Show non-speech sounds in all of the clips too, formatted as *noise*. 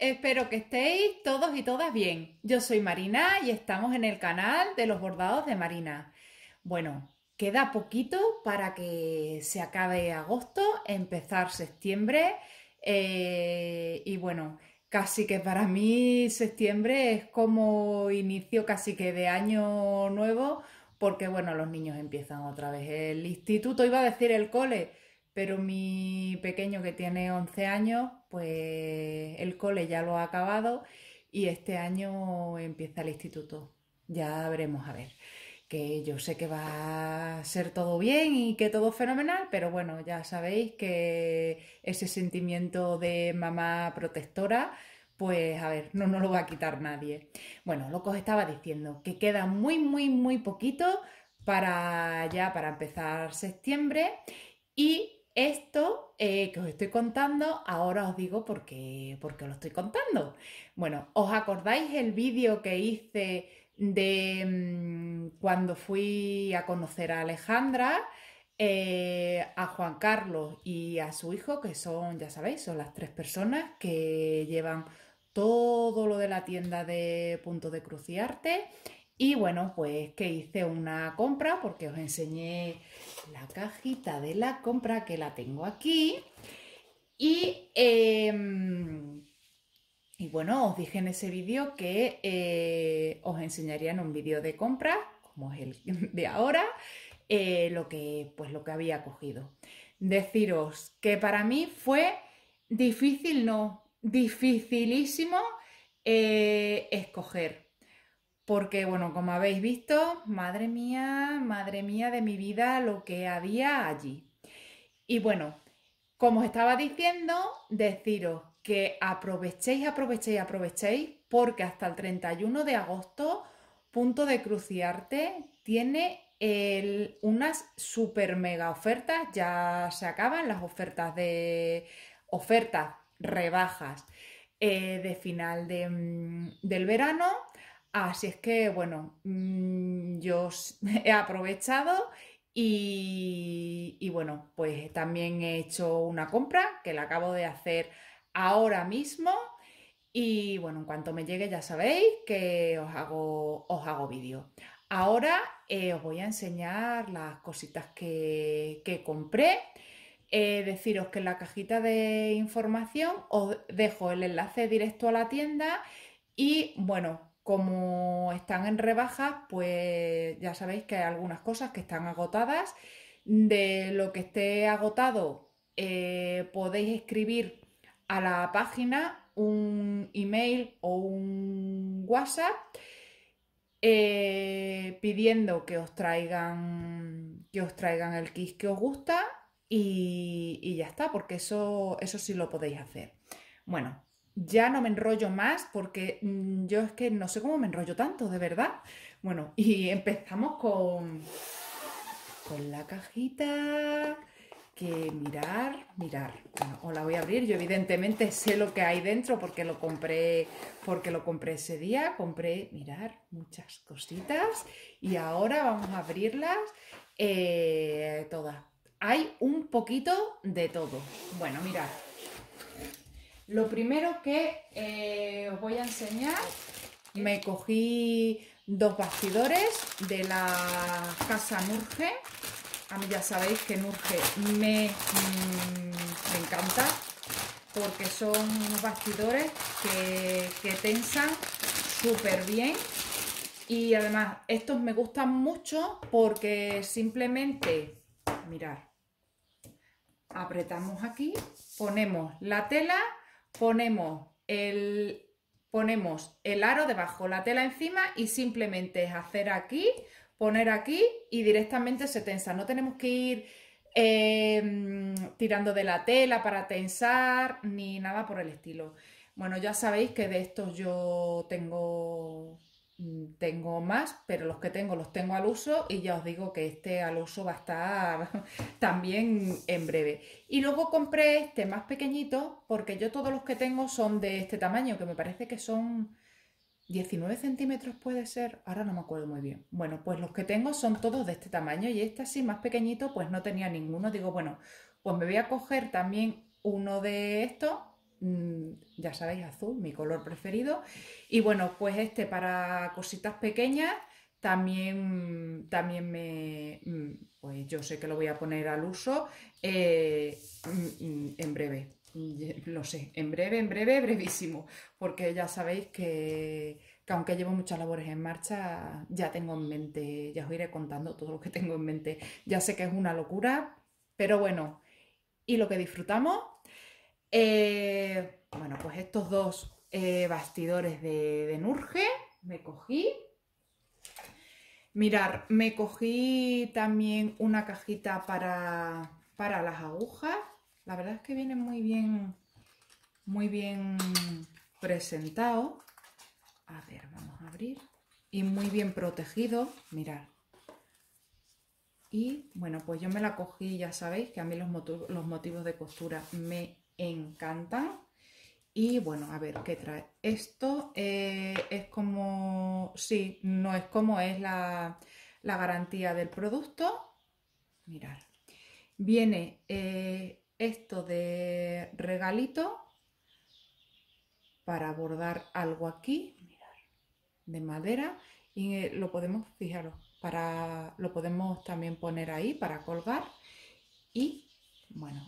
Espero que estéis todos y todas bien. Yo soy Marina y estamos en el canal de los bordados de Marina. Bueno, queda poquito para que se acabe agosto, empezar septiembre eh, y bueno, casi que para mí septiembre es como inicio casi que de año nuevo porque bueno, los niños empiezan otra vez el instituto, iba a decir el cole pero mi pequeño que tiene 11 años, pues el cole ya lo ha acabado y este año empieza el instituto. Ya veremos a ver. Que yo sé que va a ser todo bien y que todo fenomenal, pero bueno, ya sabéis que ese sentimiento de mamá protectora, pues a ver, no nos lo va a quitar nadie. Bueno, lo que os estaba diciendo, que queda muy, muy, muy poquito para ya, para empezar septiembre y esto eh, que os estoy contando, ahora os digo por qué, qué lo estoy contando. Bueno, ¿os acordáis el vídeo que hice de mm, cuando fui a conocer a Alejandra, eh, a Juan Carlos y a su hijo, que son, ya sabéis, son las tres personas que llevan todo lo de la tienda de Punto de Cruciarte y bueno, pues que hice una compra porque os enseñé la cajita de la compra que la tengo aquí. Y, em, y bueno, os dije en ese vídeo que eh, os enseñaría en un vídeo de compra, como es el *laughs* de ahora, eh, lo, que, pues lo que había cogido. Deciros que para mí fue difícil, no, dificilísimo eh, escoger porque bueno, como habéis visto, madre mía, madre mía de mi vida, lo que había allí. Y bueno, como os estaba diciendo, deciros que aprovechéis, aprovechéis, aprovechéis, porque hasta el 31 de agosto, Punto de Cruciarte tiene unas super mega ofertas, ya se acaban las ofertas de ofertas, rebajas eh, de final mm, del verano Así es que, bueno, mm, yo *laughs* he aprovechado y, bueno, pues también he hecho una compra que la acabo de hacer ahora mismo. Y bueno, en cuanto me llegue ya sabéis que os hago, os hago vídeo. Ahora eh, os voy a enseñar las cositas que, compré. Eh, deciros que en la cajita de información os dejo el enlace directo a la tienda y bueno, como están en rebajas, pues ya sabéis que hay algunas cosas que están agotadas. De lo que esté agotado, eh, podéis escribir a la página un email o un WhatsApp eh, pidiendo que os traigan que os traigan el kit que os gusta y, y ya está, porque eso, eso sí lo podéis hacer. Bueno, ya no me enrollo más porque mm, yo es que no sé cómo me enrollo tanto, de verdad. Bueno, *laughs* y empezamos con, con la cajita que mirar, mirar. Bueno, os la voy a abrir. Yo evidentemente sé lo que hay dentro porque lo compré, porque lo compré ese día. Compré, mirar, muchas cositas. Y ahora vamos a abrirlas eh, todas. Hay un poquito de todo. Bueno, mirad. Lo primero que eh, os voy a enseñar, me cogí dos bastidores de la casa Nurge. A mí ya sabéis que Nurge me, mm, encanta porque son bastidores que, que tensan súper bien y además estos me gustan mucho porque simplemente, mirad, apretamos aquí, ponemos la tela ponemos el, ponemos el aro debajo, la tela encima y simplemente es hacer aquí, poner aquí y directamente se tensa. No tenemos que ir em, tirando de la tela para tensar ni nada por el estilo. Bueno, ya sabéis que de estos yo tengo tengo más, pero los que tengo los tengo al uso y ya os digo que este al uso va a estar *laughs* también en breve. Y luego compré este más pequeñito porque yo todos los que tengo son de este tamaño, que me parece que son 19 centímetros puede ser, ahora no me acuerdo muy bien. Bueno, pues los que tengo son todos de este tamaño y este así más pequeñito pues no tenía ninguno. Digo, bueno, pues me voy a coger también uno de estos mm, ya sabéis, azul, mi color preferido. Y bueno, pues este para cositas pequeñas también, también me, mm, pues yo sé que lo voy a poner al uso eh, en breve. *laughs* Lo sé, en breve, en breve, brevísimo, porque ya sabéis que, aunque llevo muchas labores en marcha, ya tengo en mente, ya os iré contando todo lo que *laughs* tengo en mente. Ya sé que es una locura, pero bueno, y lo que disfrutamos. Eh, bueno, pues estos dos eh, bastidores de, de Nurge me cogí. Mirar, me cogí también una cajita para, para las agujas la verdad es que viene muy bien, muy bien presentado. A ver, vamos a abrir. Y muy bien protegido, mirad. Y bueno, pues yo me la cogí, ya sabéis que a mí los, los motivos de costura me encantan. Y bueno, a ver, ¿qué trae? Esto eh, es como, sí, no es como es la, garantía del producto. Mirad, viene eh, esto de regalito para bordar algo aquí, de madera y eh, lo podemos, fijaros, para, lo podemos también poner ahí para colgar y bueno,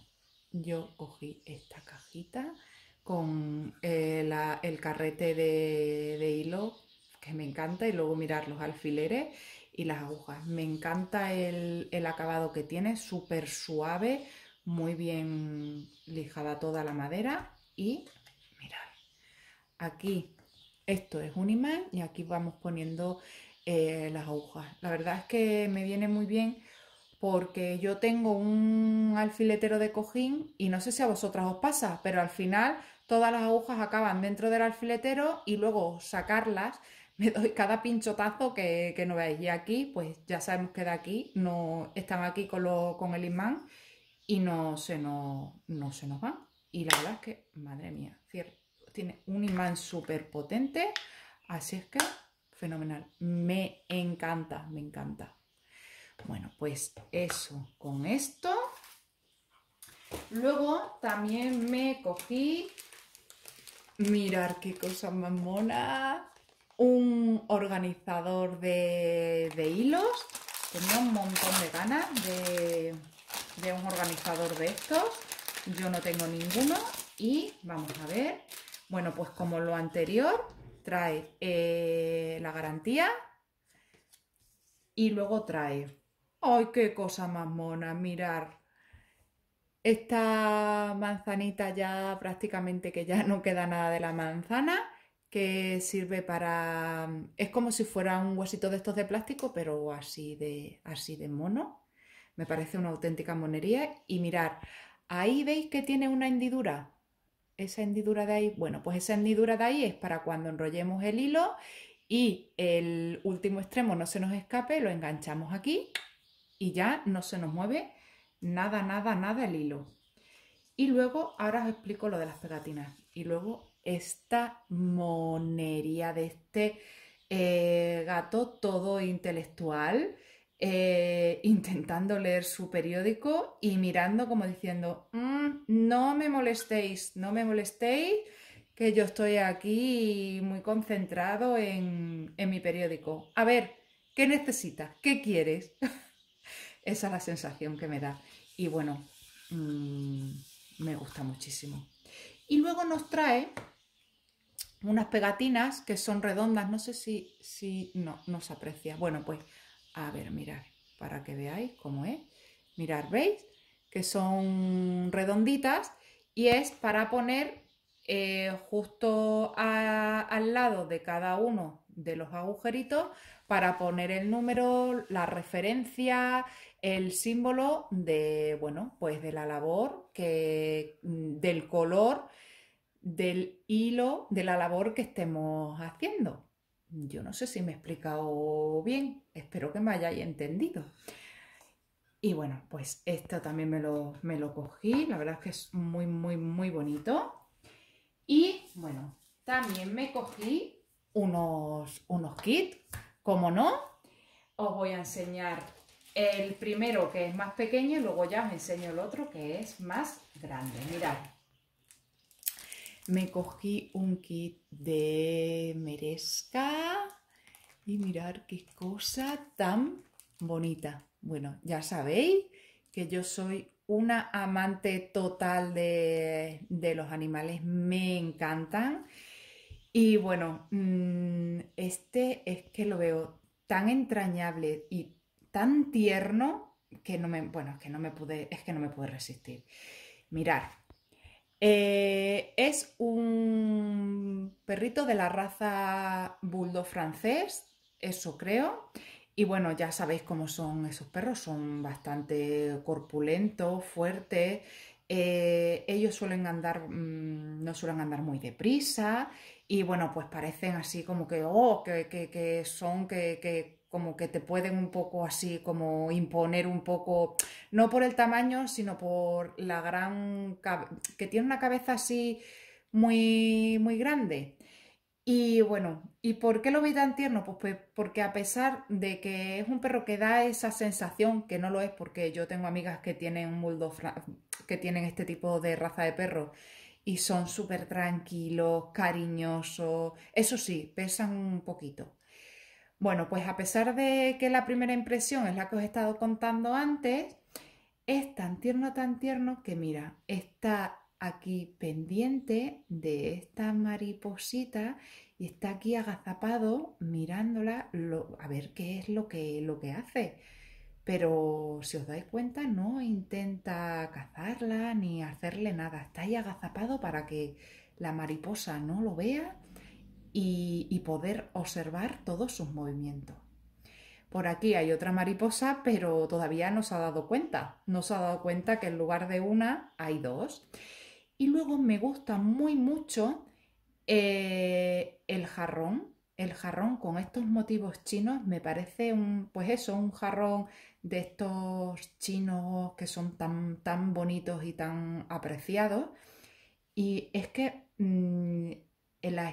yo cogí esta cajita con eh, el carrete de, hilo que me encanta y luego mirar los alfileres y las agujas. Me encanta el, acabado que tiene, súper suave, muy bien lijada toda la madera y mirad, aquí esto es un imán y aquí vamos poniendo eh, las agujas. La verdad es que me viene muy bien porque yo tengo un alfiletero de cojín y no sé si a vosotras os pasa, pero al final todas las agujas acaban dentro del alfiletero y luego sacarlas *laughs* me doy cada pinchotazo que, que no veáis. Y aquí, pues ya sabemos que de aquí no están aquí con, lo, con el imán y no se nos, no se nos van. Y la verdad es que, madre mía, tiene un imán súper potente, así es que fenomenal. Me encanta, me encanta. Bueno, pues eso con esto. Luego también me cogí, mirar qué cosa más mona, un organizador de, de hilos. Tenía un montón de ganas de, de un organizador de estos. Yo no tengo ninguno y vamos a ver. Bueno, pues como lo anterior, trae eh, la garantía y luego trae... ¡Ay, qué cosa más mona! Mirar. Esta manzanita ya prácticamente que ya no queda nada de la manzana que sirve para... Es como si fuera un huesito de estos de plástico, pero así de, así de mono. Me parece una auténtica monería. Y mirar, ahí veis que tiene una hendidura. Esa hendidura de ahí, bueno, pues esa hendidura de ahí es para cuando enrollemos el hilo y el último extremo no se nos escape, lo enganchamos aquí y ya no se nos mueve nada, nada, nada el hilo. Y luego, ahora os explico lo de las pegatinas. Y luego esta monería de este eh, gato todo intelectual eh, intentando leer su periódico y mirando como diciendo, mm, no me molestéis, no me molestéis, que yo estoy aquí muy concentrado en, mi periódico. A ver, ¿qué necesitas? ¿Qué quieres? *laughs* Esa es la sensación que me da. Y bueno, mm, me gusta muchísimo. Y luego nos trae unas pegatinas que son redondas, no sé si, si no, no se aprecia. Bueno, pues a ver, mirar, para que veáis cómo es. Mirar, ¿veis? Que son redonditas y es para poner eh, justo al lado de cada uno de los agujeritos para poner el número, la referencia, el símbolo de, bueno, pues de la labor, que, del color, del hilo, de la labor que estemos haciendo. Yo no sé si me he explicado bien, espero que me hayáis entendido. Y bueno, pues esto también me lo, me lo cogí, la verdad es que es muy, muy, muy bonito. Y bueno, también me cogí unos, unos kits, como no, os voy a enseñar el primero que es más pequeño y luego ya os enseño el otro que es más grande. Mirad, me cogí un kit de Meresca y mirar qué cosa tan bonita. Bueno, ya sabéis que yo soy una amante total de, los animales, me encantan. Y bueno, mm, este es que lo veo tan entrañable y tan tierno que no me, bueno, que no me pude, es que no me pude resistir. Mirar, eh, es un perrito de la raza bulldog francés, eso creo. Y bueno, ya sabéis cómo son esos perros, son bastante corpulentos, fuertes. Eh, ellos suelen andar, mm, no suelen andar muy deprisa y bueno, pues parecen así como que, oh, que, que, son, que como que te pueden un poco así como imponer un poco, no por el tamaño, sino por la gran, que tiene una cabeza así muy, muy grande. Y bueno, ¿y por qué lo vi tan tierno? Pues, pues, porque a pesar de que es un perro que da esa sensación, que no lo es porque yo tengo amigas que tienen un que tienen este tipo de raza de perro y son súper tranquilos, cariñosos, eso sí, pesan un poquito. Bueno, pues a pesar de que la primera impresión es la que os he estado contando antes, es tan tierno, tan tierno que mira, está aquí pendiente de esta mariposita y está aquí agazapado mirándola a ver qué es lo que, lo que hace. Pero si os dais cuenta, no intenta cazarla ni hacerle nada. Está ahí agazapado para que la mariposa no lo vea y, poder observar todos sus movimientos. Por aquí hay otra mariposa, pero todavía no se ha dado cuenta. No se ha dado cuenta que en lugar de una hay dos. Y luego me gusta muy mucho eh, el jarrón. El jarrón con estos motivos chinos me parece un, pues eso, un jarrón de estos chinos que son tan, tan bonitos y tan apreciados. Y es que mm, en la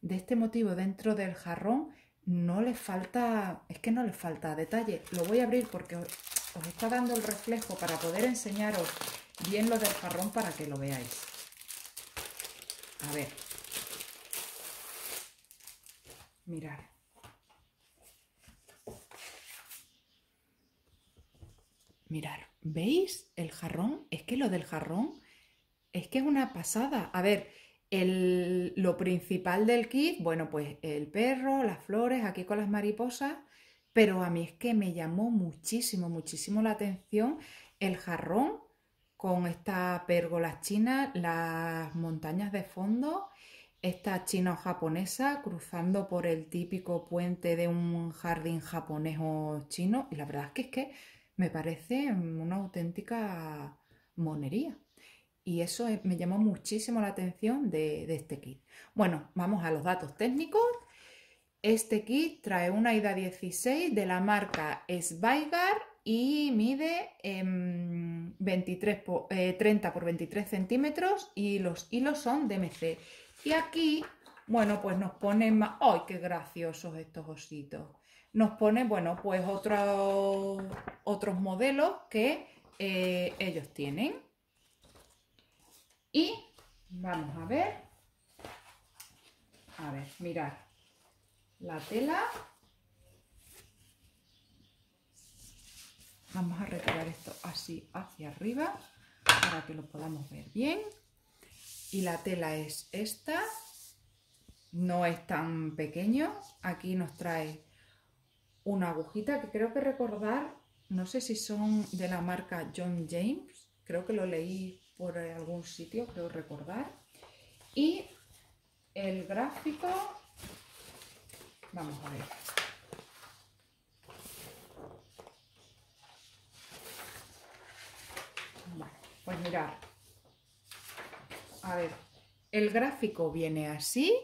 de este motivo dentro del jarrón no le falta, es que no le falta detalle. Lo voy a abrir porque os está dando el reflejo para poder enseñaros bien lo del jarrón para que lo veáis. A ver. Mirad. Mirad, ¿veis el jarrón? Es que lo del jarrón es que es una pasada. A ver, el, lo principal del kit, bueno, pues el perro, las flores, aquí con las mariposas, pero a mí es que me llamó muchísimo, muchísimo la atención el jarrón con esta pérgola china, las montañas de fondo, esta china o japonesa cruzando por el típico puente de un jardín japonés o chino. Y la verdad es que es que me parece una auténtica monería. Y eso me llamó muchísimo la atención de, de este kit. Bueno, vamos a los datos técnicos. Este kit trae una IDA 16 de la marca Sveigar y mide 23 30 por 23 centímetros y los hilos son DMC. Y aquí, bueno, pues nos ponen más... ¡Ay, qué graciosos estos ositos! Nos pone, bueno, pues otros, otros modelos que eh, ellos tienen. Y vamos a ver. A ver, mirad. La tela Vamos a retirar esto así hacia arriba para que lo podamos ver bien. Y la tela es esta, no es tan pequeño. Aquí nos trae una agujita que creo que recordar, no sé si son de la marca John James, creo que lo leí por algún sitio, creo recordar. Y el gráfico, vamos a ver. Pues mirad, a ver, el gráfico viene así,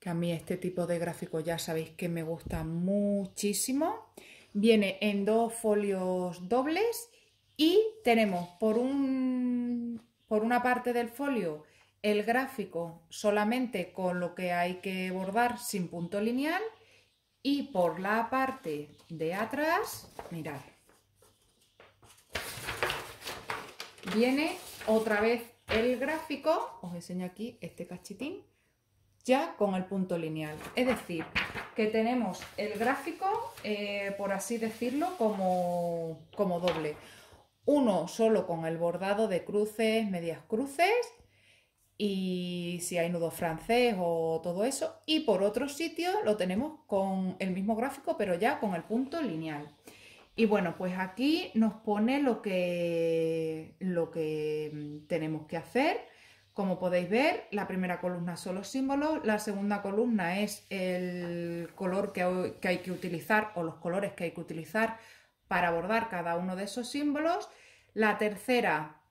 que a mí este tipo de gráfico ya sabéis que me gusta muchísimo. Viene en dos folios dobles y tenemos por, un, por una parte del folio el gráfico solamente con lo que hay que bordar sin punto lineal y por la parte de atrás, mirad, viene otra vez el gráfico, os enseño aquí este cachitín, ya con el punto lineal. Es decir, que tenemos el gráfico, eh, por así decirlo, como, como doble. Uno solo con el bordado de cruces, medias cruces y si hay nudo francés o todo eso. Y por otro sitio lo tenemos con el mismo gráfico, pero ya con el punto lineal. Y bueno, pues aquí nos pone lo que, lo que tenemos que hacer. Como podéis ver, la primera columna son los símbolos, la segunda columna es el color que hay que utilizar o los colores que hay que utilizar para bordar cada uno de esos símbolos. La tercera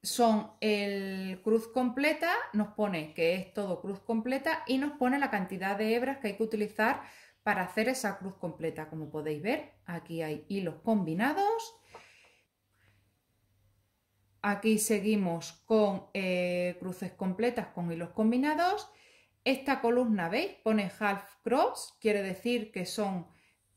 son el cruz completa, nos pone que es todo cruz completa y nos pone la cantidad de hebras que hay que utilizar para hacer esa cruz completa. Como podéis ver, aquí hay hilos combinados. Aquí seguimos con eh, cruces completas con hilos combinados. Esta columna, ¿veis? Pone half cross, quiere decir que son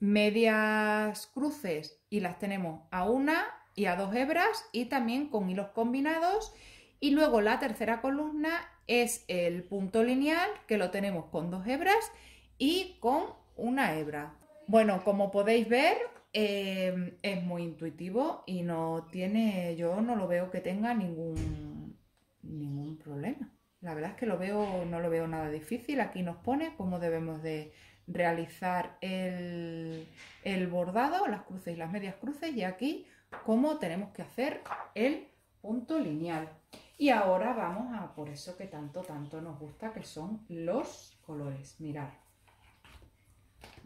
medias cruces y las tenemos a una y a dos hebras y también con hilos combinados. Y luego la tercera columna es el punto lineal que lo tenemos con dos hebras y con una hebra. Bueno, como podéis ver, eh, es muy intuitivo y no tiene, yo no lo veo que tenga ningún, ningún problema. La verdad es que lo veo, no lo veo nada difícil. Aquí nos pone cómo debemos de realizar el, el bordado, las cruces y las medias cruces y aquí cómo tenemos que hacer el punto lineal. Y ahora vamos a por eso que tanto, tanto nos gusta, que son los colores. Mirar.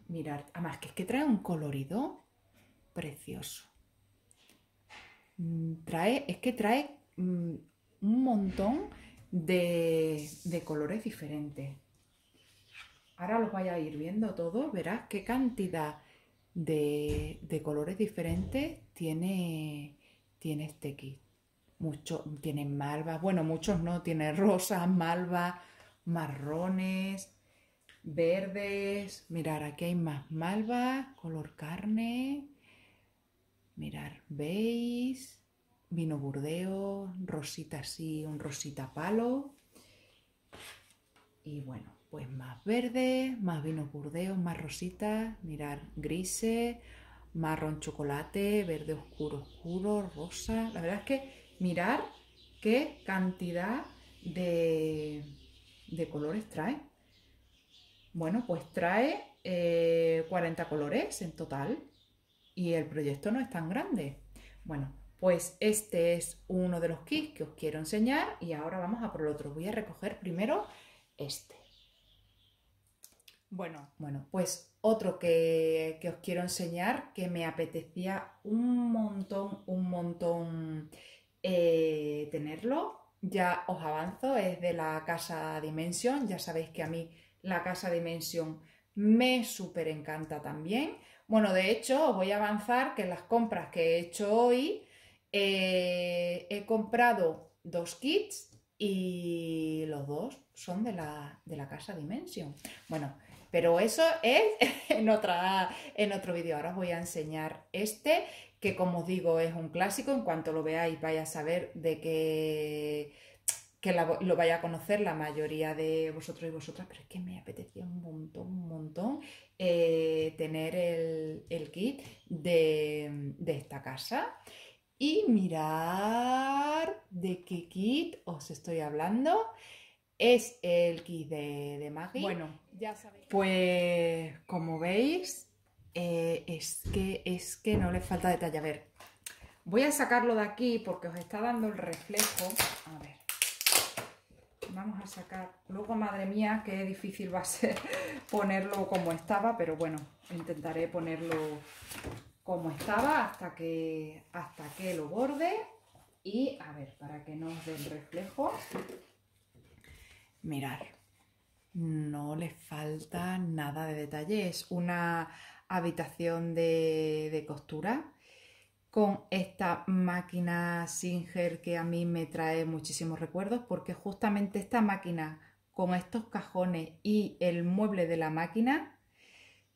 Mirar. Además, que es que trae un colorido precioso. Mm, trae, es que trae mm, un montón de, de colores diferentes. Ahora los vaya a ir viendo todos, verás qué cantidad de, colores diferentes tiene, tiene este kit. Muchos tienen malva, bueno, muchos no, tiene rosas, malva, marrones, verdes. Mirar, aquí hay más malva, color carne. Mirar, veis, vino burdeo, rosita así, un rosita palo. Y bueno, pues más verde, más vino burdeos, más rositas, mirar grises, marrón chocolate, verde oscuro oscuro, rosa. La verdad es que mirar qué cantidad de, de colores trae. Bueno, pues trae 40 eh, colores en total y el proyecto no es tan grande. Bueno, pues este es uno de los kits que os quiero enseñar y ahora vamos a por el otro. Voy a recoger primero este. Bueno, bueno, pues otro que, os quiero enseñar que me apetecía un montón, un montón eh, tenerlo. Ya os avanzo, es de la casa Dimension. Ya sabéis que a mí la casa Dimension me súper encanta también. Bueno, de hecho, os voy a avanzar que las compras que he hecho hoy eh, he comprado dos kits y los dos son de la, de la casa Dimension. Bueno, pero eso es *laughs* en, otra, en otro vídeo. Ahora os voy a enseñar este, que como os digo es un clásico. En cuanto lo veáis vais a saber de que, que lo vaya a conocer la mayoría de vosotros y vosotras. Pero es que me apetecía un montón, un montón eh, tener el, kit de, de esta casa. Y mirar de qué kit os estoy hablando es el kit de, de Maggie. Bueno, ya sabéis. Pues como veis, eh, es, que, es que no le falta detalle. A ver, voy a sacarlo de aquí porque os está dando el reflejo. A ver, vamos a sacar. Luego, madre mía, qué difícil va a ser *laughs* ponerlo como estaba, pero bueno, intentaré ponerlo como estaba hasta que, hasta que lo borde. Y a ver, para que no os dé el reflejo, mirar, no le falta nada de detalle. Es una habitación de, costura con esta máquina Singer que a mí me trae muchísimos recuerdos porque justamente esta máquina con estos cajones y el mueble de la máquina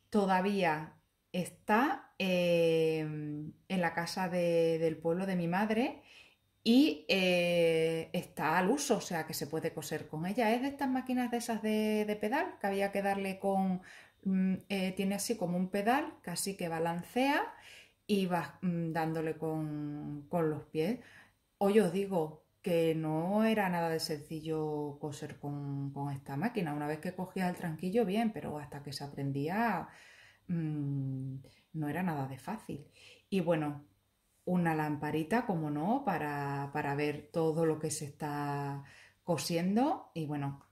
todavía está eh, en la casa del pueblo de mi madre y eh, está al uso, o sea que se puede coser con ella. Es de estas máquinas de esas de, pedal que había que darle con... Mm, eh, tiene así como un pedal, casi que balancea y vas mm, dándole con, los pies. Hoy os digo que no era nada de sencillo coser con, esta máquina. Una vez que cogía el tranquillo, bien, pero hasta que se aprendía mm, no era nada de fácil. Y bueno, una lamparita, como no, para, para ver todo lo que se está cosiendo. Y bueno,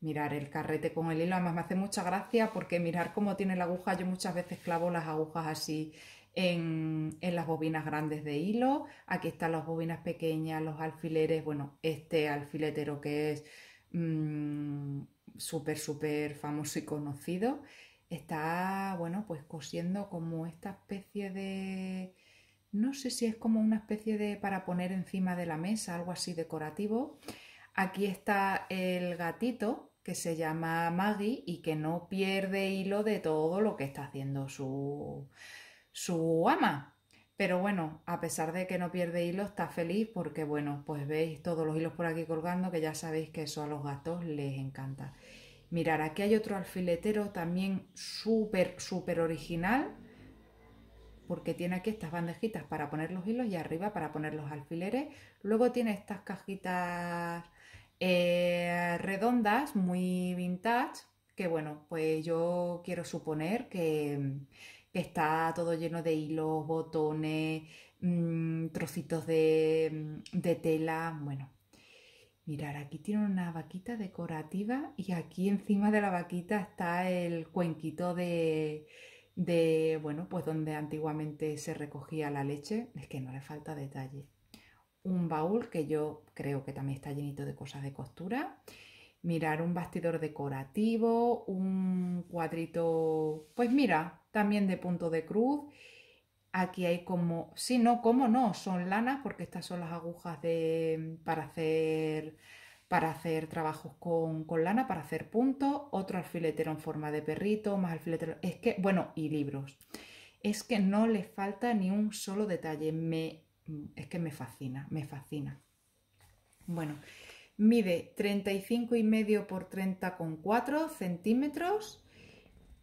mirar el carrete con el hilo. Además me hace mucha gracia porque mirar cómo tiene la aguja, yo muchas veces clavo las agujas así en, las bobinas grandes de hilo. Aquí están las bobinas pequeñas, los alfileres. Bueno, este alfiletero que es mm, súper, súper famoso y conocido. Está, bueno, pues cosiendo como esta especie de... No sé si es como una especie de para poner encima de la mesa, algo así decorativo. Aquí está el gatito que se llama Maggie y que no pierde hilo de todo lo que está haciendo su, su ama. Pero bueno, a pesar de que no pierde hilo, está feliz porque, bueno, pues veis todos los hilos por aquí colgando, que ya sabéis que eso a los gatos les encanta. Mirar, aquí hay otro alfiletero también súper, súper original, porque tiene aquí estas bandejitas para poner los hilos y arriba para poner los alfileres. Luego tiene estas cajitas eh, redondas, muy vintage, que bueno, pues yo quiero suponer que está todo lleno de hilos, botones, mm, trocitos de, mm, de, tela. Bueno, mirar, aquí tiene una vaquita decorativa y aquí encima de la vaquita está el cuenquito de, de, bueno, pues donde antiguamente se recogía la leche. Es que no le falta detalle. Un baúl que yo creo que también está llenito de cosas de costura mirar un bastidor decorativo, un cuadrito, pues mira, también de punto de cruz. Aquí hay como, sí, no, como no, son lanas porque estas son las agujas de, para hacer para hacer trabajos con, con, lana, para hacer puntos, otro alfiletero en forma de perrito, más alfiletero, es que, bueno, y libros. Es que no le falta ni un solo detalle, me, es que me fascina, me fascina. Bueno, Mide 35 y medio por 30,4 centímetros.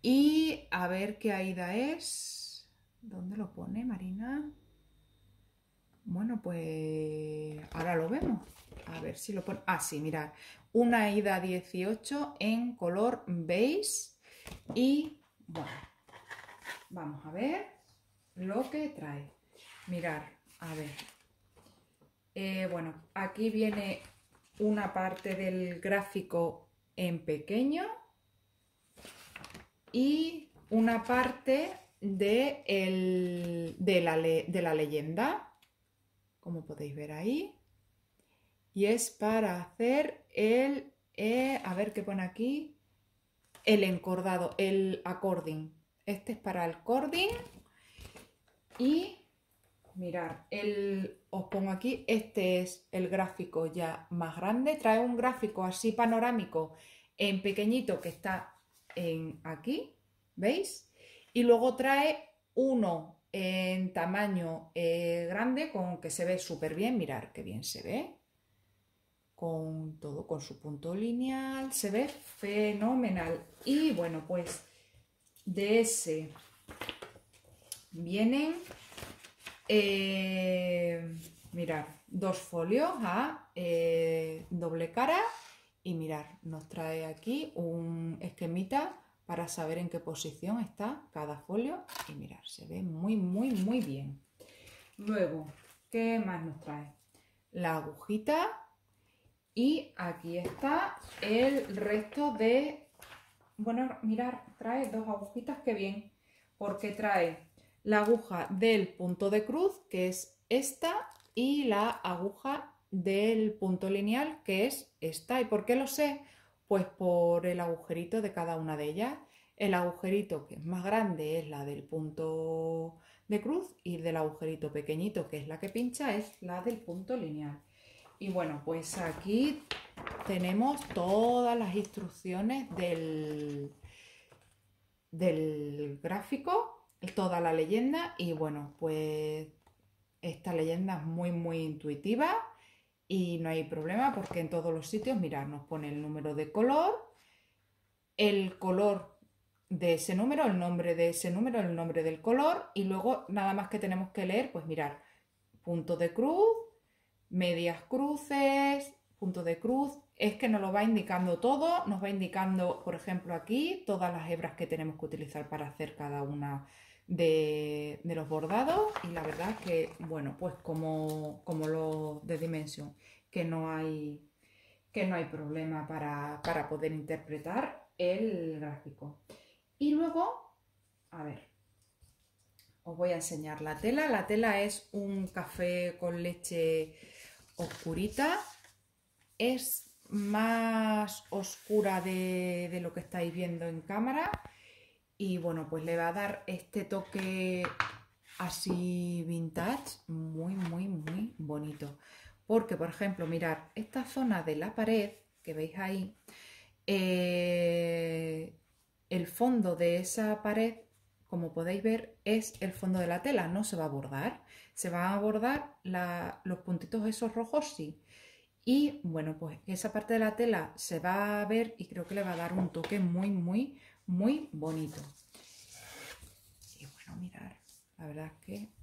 Y a ver qué aida es. ¿Dónde lo pone Marina? Bueno, pues ahora lo vemos. A ver si lo pone. Ah, sí, mirad. Una AIDA 18 en color beige. Y bueno, vamos a ver lo que trae. Mirar, a ver. Eh, bueno, aquí viene una parte del gráfico en pequeño y una parte de, de, la, de la leyenda, como podéis ver ahí. Y es para hacer el, eh, a ver qué pone aquí, el encordado, el acording. Este es para el cording y mirar, el, os pongo aquí, este es el gráfico ya más grande, trae un gráfico así panorámico en pequeñito que está en aquí, ¿veis? Y luego trae uno en tamaño eh, grande con que se ve súper bien, mirar qué bien se ve, con todo, con su punto lineal, se ve fenomenal. Y bueno, pues de ese vienen eh, mirar, dos folios a eh, doble cara y mirar, nos trae aquí un esquemita para saber en qué posición está cada folio y mirar, se ve muy, muy, muy bien. Luego, ¿qué más nos trae? La agujita y aquí está el resto de... Bueno, mirar, trae dos agujitas, que bien, porque trae la aguja del punto de cruz, que es esta, y la aguja del punto lineal, que es esta. ¿Y por qué lo sé? Pues por el agujerito de cada una de ellas. El agujerito que es más grande es la del punto de cruz y del agujerito pequeñito, que es la que pincha, es la del punto lineal. Y bueno, pues aquí tenemos todas las instrucciones del, del gráfico toda la leyenda y bueno, pues esta leyenda es muy muy intuitiva y no hay problema porque en todos los sitios, mirad, nos pone el número de color, el color de ese número, el nombre de ese número, el nombre del color y luego nada más que tenemos que leer, pues mirar, punto de cruz, medias cruces, punto de cruz, es que nos lo va indicando todo, nos va indicando, por ejemplo, aquí todas las hebras que tenemos que utilizar para hacer cada una de, los bordados y la verdad que, bueno, pues como, como lo de dimensión, que no hay, que no hay problema para, para poder interpretar el gráfico. Y luego, a ver, os voy a enseñar la tela. La tela es un café con leche oscurita. Es más oscura de, lo que estáis viendo en cámara y bueno pues le va a dar este toque así vintage muy muy muy bonito. Porque por ejemplo mirar esta zona de la pared que veis ahí eh, el fondo de esa pared como podéis ver es el fondo de la tela no se va a bordar. Se van a bordar los puntitos esos rojos sí. Y bueno, pues esa parte de la tela se va a ver y creo que le va a dar un toque muy, muy, muy bonito. Y bueno, mirar, la verdad es que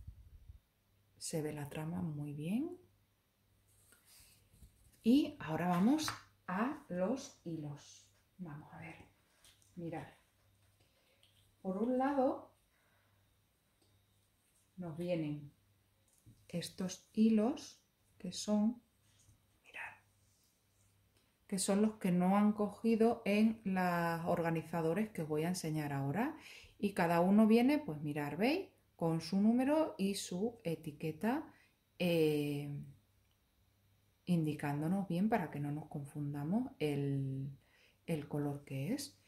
se ve la trama muy bien. Y ahora vamos a los hilos. Vamos a ver, mirar. Por un lado nos vienen estos hilos que son que son los que no han cogido en los organizadores que os voy a enseñar ahora. Y cada uno viene, pues mirar, ¿veis? Con su número y su etiqueta eh, indicándonos bien para que no nos confundamos el, color que es.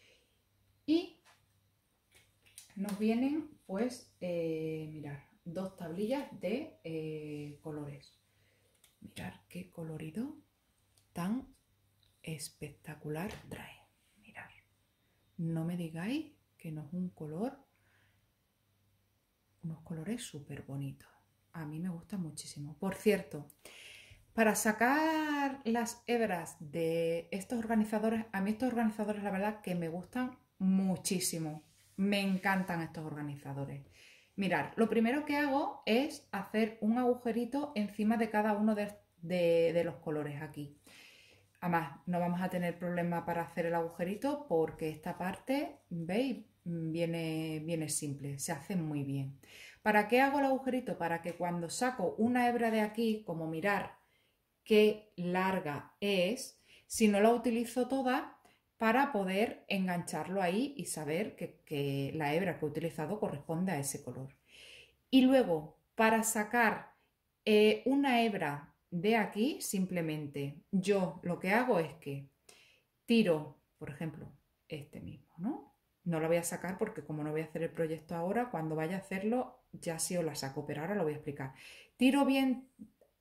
Y nos vienen, pues, eh, mirar, dos tablillas de eh, colores. Mirar qué colorido tan espectacular trae. Mirad, no me digáis que no es un color, unos colores súper bonitos. A mí me gusta muchísimo. Por cierto, para sacar las hebras de estos organizadores, a mí estos organizadores la verdad que me gustan muchísimo. Me encantan estos organizadores. Mirad, lo primero que hago es hacer un agujerito encima de cada uno de, de los colores aquí. Además, no vamos a tener problema para hacer el agujerito porque esta parte, ¿veis? Viene, viene simple, se hace muy bien. ¿Para qué hago el agujerito? Para que cuando saco una hebra de aquí, como mirar qué larga es, si no la utilizo toda, para poder engancharlo ahí y saber que, la hebra que he utilizado corresponde a ese color. Y luego, para sacar eh, una hebra de aquí simplemente yo lo que hago es que tiro, por ejemplo, este mismo, ¿no? No lo voy a sacar porque como no voy a hacer el proyecto ahora, cuando vaya a hacerlo ya sí os la saco, pero ahora lo voy a explicar. Tiro bien,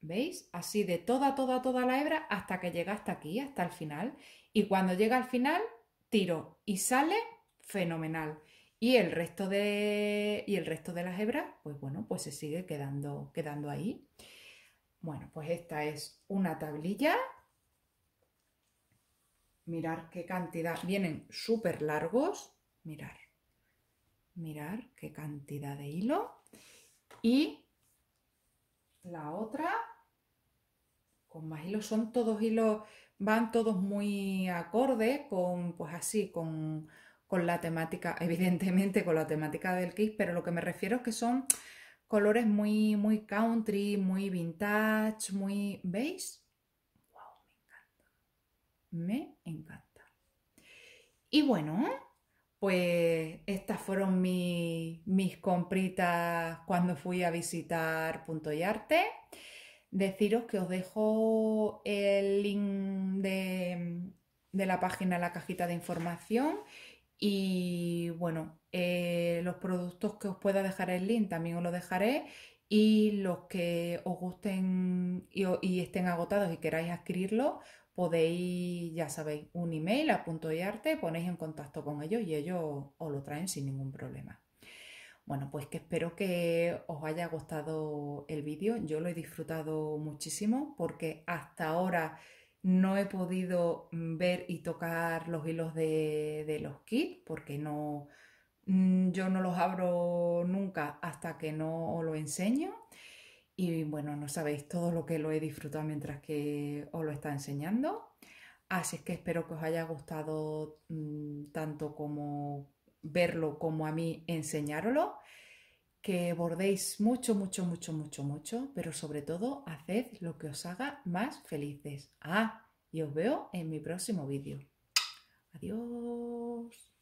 ¿veis? Así de toda, toda, toda la hebra hasta que llega hasta aquí, hasta el final. Y cuando llega al final, tiro y sale fenomenal. Y el resto de, y el resto de las hebras, pues bueno, pues se sigue quedando, quedando ahí. Bueno, pues esta es una tablilla. Mirar qué cantidad. Vienen súper largos. Mirar. Mirar qué cantidad de hilo. Y la otra con más hilos. Son todos hilos, van todos muy acordes con, pues así, con, con la temática, *laughs* evidentemente con la temática del kit, pero lo que me refiero es que son colores muy, muy country, muy vintage, muy... ¿Veis? ¡Wow! Me encanta. Me encanta. Y bueno, pues estas fueron mis compritas cuando fui a visitar Punto y Arte. Deciros que os dejo el link de, de la página en la cajita de información y bueno, eh, los productos que os pueda dejar el link también os lo dejaré. Y los que os gusten y, estén agotados y queráis adquirirlo, podéis, ya sabéis, un email a punto y arte, ponéis en contacto con ellos y ellos os lo traen sin ningún problema. Bueno, pues que espero que os haya gustado el vídeo. Yo lo he disfrutado muchísimo porque hasta ahora no he podido mm, ver y tocar los hilos de, los kits porque no, mm, yo no los abro nunca hasta que no os lo enseño. Y bueno, no sabéis todo lo que lo he disfrutado mientras que os lo está enseñando. Así es que espero que os haya gustado mm, tanto como verlo como a mí enseñároslo. Que bordéis mucho, mucho, mucho, mucho, mucho, pero sobre todo haced lo que os haga más felices. Ah, y os veo en mi próximo vídeo. Adiós.